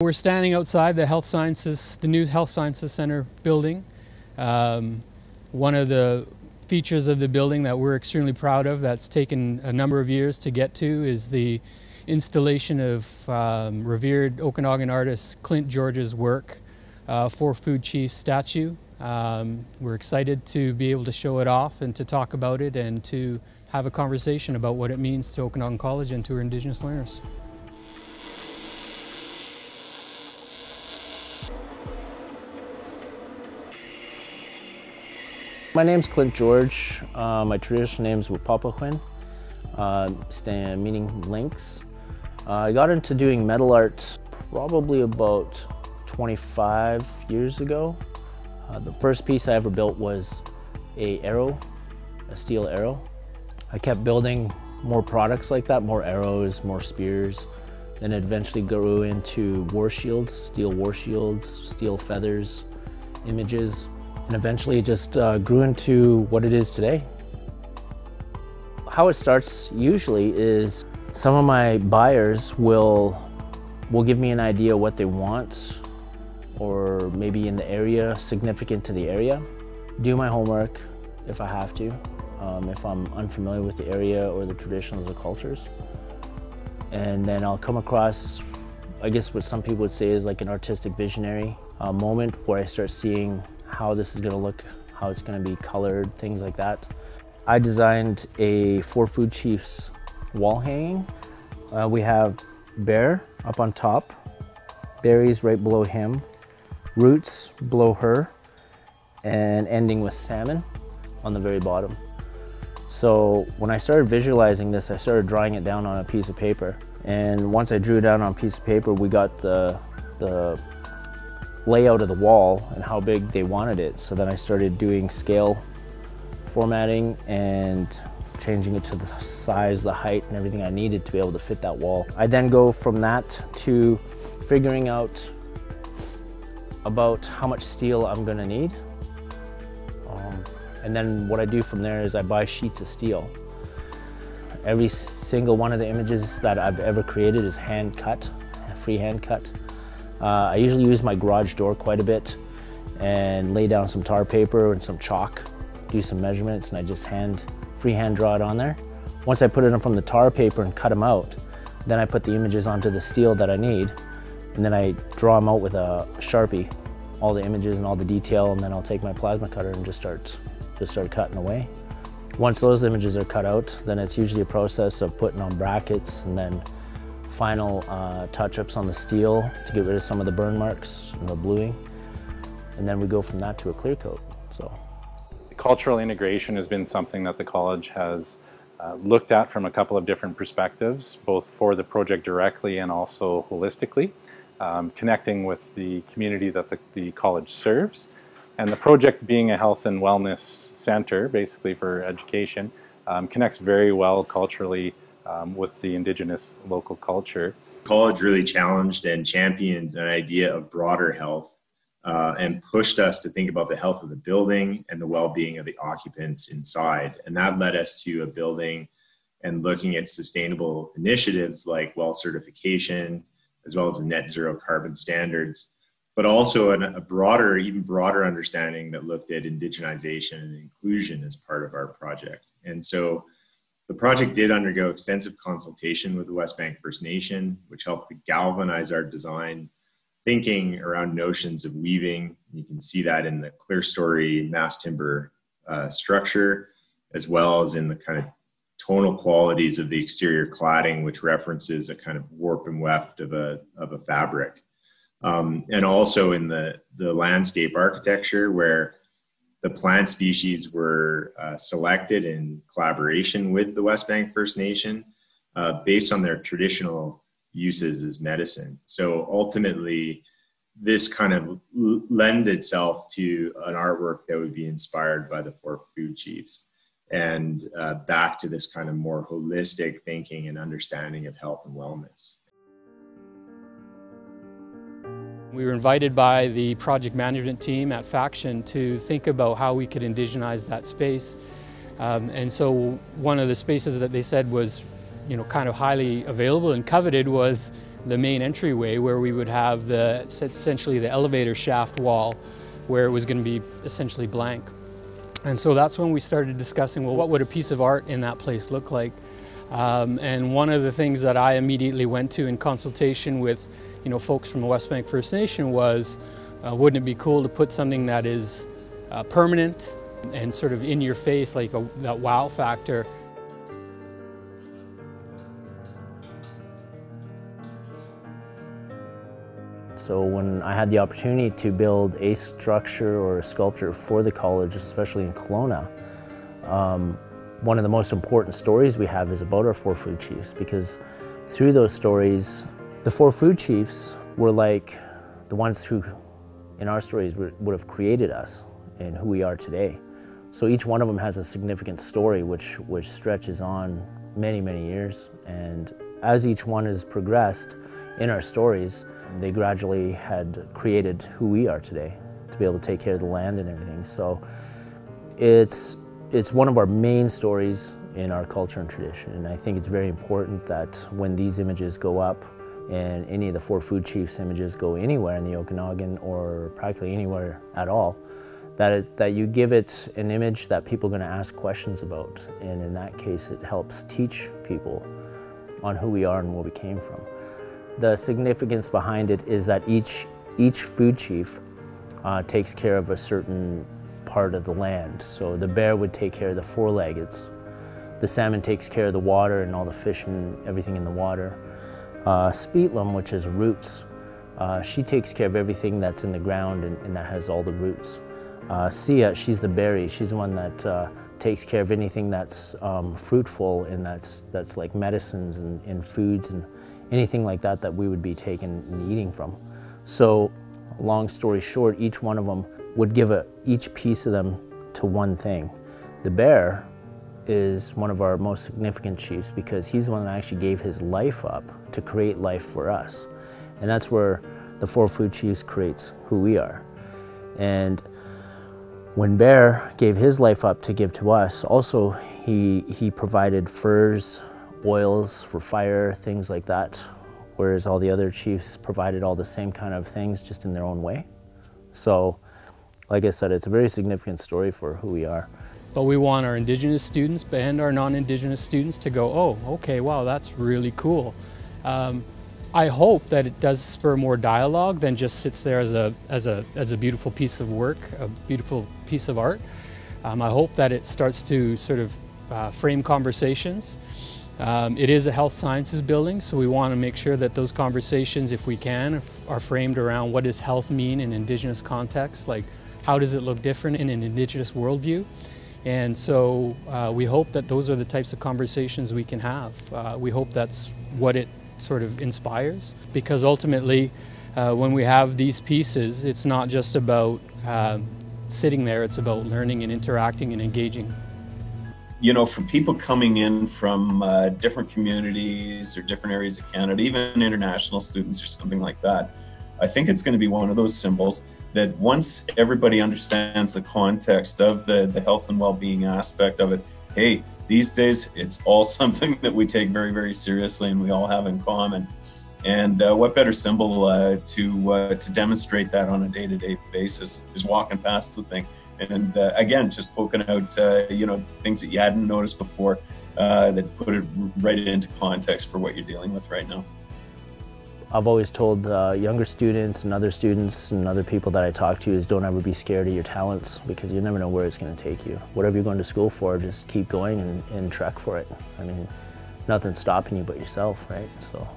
We're standing outside the Health Sciences, the new Health Sciences Center building. Um, one of the features of the building that we're extremely proud of that's taken a number of years to get to is the installation of um, revered Okanagan artist Clint George's work uh, for Food Chief statue. Um, we're excited to be able to show it off and to talk about it and to have a conversation about what it means to Okanagan College and to our Indigenous learners. My name's Clint George. Uh, my traditional name is Wapapaquin, uh, meaning lynx. Uh, I got into doing metal art probably about 25 years ago. Uh, the first piece I ever built was a arrow, a steel arrow. I kept building more products like that, more arrows, more spears. Then eventually grew into war shields, steel war shields, steel feathers, images and eventually it just uh, grew into what it is today. How it starts usually is some of my buyers will will give me an idea what they want or maybe in the area, significant to the area. Do my homework if I have to, um, if I'm unfamiliar with the area or the traditions or cultures. And then I'll come across, I guess what some people would say is like an artistic visionary uh, moment where I start seeing how this is gonna look, how it's gonna be colored, things like that. I designed a Four Food Chiefs wall hanging. Uh, we have bear up on top, berries right below him, roots below her, and ending with salmon on the very bottom. So when I started visualizing this, I started drawing it down on a piece of paper. And once I drew it down on a piece of paper, we got the, the layout of the wall and how big they wanted it. So then I started doing scale formatting and changing it to the size, the height, and everything I needed to be able to fit that wall. I then go from that to figuring out about how much steel I'm gonna need. Um, and then what I do from there is I buy sheets of steel. Every single one of the images that I've ever created is hand cut, freehand cut. Uh, I usually use my garage door quite a bit and lay down some tar paper and some chalk, do some measurements, and I just hand, freehand draw it on there. Once I put it in from the tar paper and cut them out, then I put the images onto the steel that I need, and then I draw them out with a Sharpie, all the images and all the detail, and then I'll take my plasma cutter and just start, just start cutting away. Once those images are cut out, then it's usually a process of putting on brackets and then final uh, touch-ups on the steel to get rid of some of the burn marks and the bluing. And then we go from that to a clear coat. So, Cultural integration has been something that the college has uh, looked at from a couple of different perspectives, both for the project directly and also holistically, um, connecting with the community that the, the college serves. And the project being a health and wellness center, basically for education, um, connects very well culturally um, with the indigenous local culture. College really challenged and championed an idea of broader health uh, and pushed us to think about the health of the building and the well-being of the occupants inside. And that led us to a building and looking at sustainable initiatives like well certification, as well as the net zero carbon standards, but also an, a broader, even broader understanding that looked at indigenization and inclusion as part of our project. And so the project did undergo extensive consultation with the Westbank First Nation, which helped to galvanize our design thinking around notions of weaving. You can see that in the clerestory mass timber uh, structure, as well as in the kind of tonal qualities of the exterior cladding, which references a kind of warp and weft of a, of a fabric. Um, and also in the, the landscape architecture, where the plant species were uh, selected in collaboration with the Westbank First Nation uh, based on their traditional uses as medicine. So ultimately, this kind of lend itself to an artwork that would be inspired by the four food chiefs and uh, back to this kind of more holistic thinking and understanding of health and wellness. We were invited by the project management team at Faction to think about how we could indigenize that space. Um, and so one of the spaces that they said was you know, kind of highly available and coveted was the main entryway where we would have the essentially the elevator shaft wall where it was going to be essentially blank. And so that's when we started discussing, well, what would a piece of art in that place look like? Um, and one of the things that I immediately went to in consultation with, you know, folks from the Westbank First Nation was, uh, wouldn't it be cool to put something that is uh, permanent and sort of in your face, like a, that wow factor, So when I had the opportunity to build a structure or a sculpture for the college, especially in Kelowna, um, one of the most important stories we have is about our four food chiefs because through those stories, the four food chiefs were like the ones who, in our stories, would have created us and who we are today. So each one of them has a significant story which, which stretches on many, many years. And as each one has progressed in our stories, they gradually had created who we are today to be able to take care of the land and everything. So it's, it's one of our main stories in our culture and tradition. And I think it's very important that when these images go up and any of the four food chiefs images go anywhere in the Okanagan or practically anywhere at all, that, it, that you give it an image that people are going to ask questions about. And in that case, it helps teach people on who we are and where we came from. The significance behind it is that each, each food chief uh, takes care of a certain part of the land. So the bear would take care of the four-leggeds. The salmon takes care of the water and all the fish and everything in the water. Uh, which is roots, uh, she takes care of everything that's in the ground and, and that has all the roots. Uh, Sia, she's the berry. She's the one that uh, takes care of anything that's um, fruitful and that's, that's like medicines and, and foods and anything like that that we would be taking and eating from. So long story short, each one of them would give a, each piece of them to one thing. The bear is one of our most significant chiefs because he's the one that actually gave his life up to create life for us. And that's where the four food chiefs creates who we are. And when Bear gave his life up to give to us, also he, he provided furs, oils for fire, things like that, whereas all the other chiefs provided all the same kind of things just in their own way. So, like I said, it's a very significant story for who we are. But we want our Indigenous students and our non-Indigenous students to go, oh, okay, wow, that's really cool. Um, I hope that it does spur more dialogue than just sits there as a, as a, as a beautiful piece of work, a beautiful piece of art. Um, I hope that it starts to sort of uh, frame conversations. Um, it is a health sciences building, so we want to make sure that those conversations, if we can, are framed around what does health mean in Indigenous context, like how does it look different in an Indigenous worldview. And so uh, we hope that those are the types of conversations we can have. Uh, we hope that's what it sort of inspires, because ultimately, uh, when we have these pieces, it's not just about um, sitting there, it's about learning and interacting and engaging you know, for people coming in from uh, different communities or different areas of Canada, even international students or something like that, I think it's going to be one of those symbols that once everybody understands the context of the, the health and well-being aspect of it, hey, these days it's all something that we take very, very seriously and we all have in common. And uh, what better symbol uh, to uh, to demonstrate that on a day-to-day -day basis is walking past the thing and uh, again, just poking out uh, you know things that you hadn't noticed before uh, that put it right into context for what you're dealing with right now. I've always told uh, younger students and other students and other people that I talk to is don't ever be scared of your talents because you never know where it's going to take you. Whatever you're going to school for, just keep going and, and trek for it. I mean, nothing's stopping you but yourself, right? So.